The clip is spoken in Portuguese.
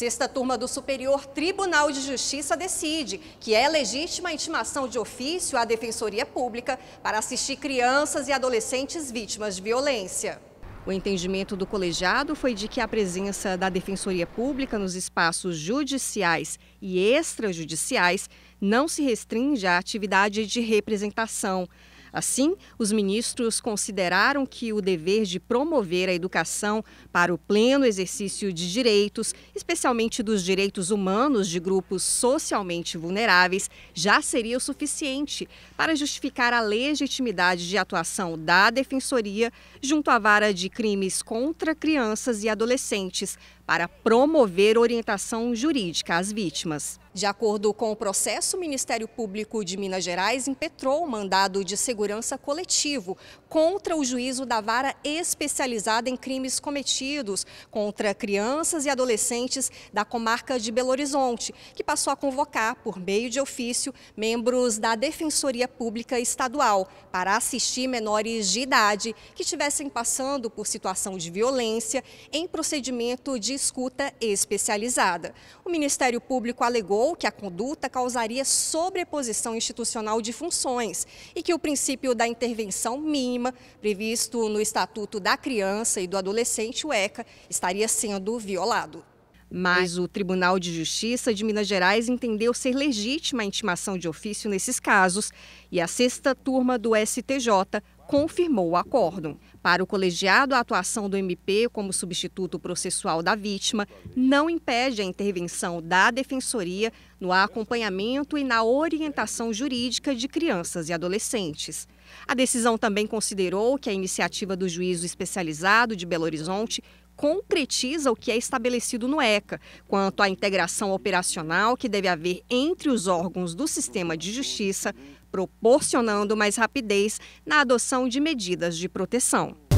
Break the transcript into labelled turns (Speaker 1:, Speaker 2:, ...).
Speaker 1: sexta turma do Superior Tribunal de Justiça decide que é legítima a intimação de ofício à Defensoria Pública para assistir crianças e adolescentes vítimas de violência. O entendimento do colegiado foi de que a presença da Defensoria Pública nos espaços judiciais e extrajudiciais não se restringe à atividade de representação, Assim, os ministros consideraram que o dever de promover a educação para o pleno exercício de direitos, especialmente dos direitos humanos de grupos socialmente vulneráveis, já seria o suficiente para justificar a legitimidade de atuação da Defensoria junto à vara de crimes contra crianças e adolescentes para promover orientação jurídica às vítimas. De acordo com o processo, o Ministério Público de Minas Gerais impetrou o mandado de segurança coletivo contra o juízo da vara especializada em crimes cometidos contra crianças e adolescentes da comarca de Belo Horizonte, que passou a convocar, por meio de ofício, membros da Defensoria Pública Estadual para assistir menores de idade que estivessem passando por situação de violência em procedimento de escuta especializada. O Ministério Público alegou que a conduta causaria sobreposição institucional de funções e que o princípio da intervenção mínima, previsto no Estatuto da Criança e do Adolescente, o ECA, estaria sendo violado. Mas o Tribunal de Justiça de Minas Gerais entendeu ser legítima a intimação de ofício nesses casos e a sexta turma do STJ confirmou o acórdão. Para o colegiado, a atuação do MP como substituto processual da vítima não impede a intervenção da Defensoria no acompanhamento e na orientação jurídica de crianças e adolescentes. A decisão também considerou que a iniciativa do juízo especializado de Belo Horizonte concretiza o que é estabelecido no ECA, quanto à integração operacional que deve haver entre os órgãos do sistema de justiça, proporcionando mais rapidez na adoção de medidas de proteção.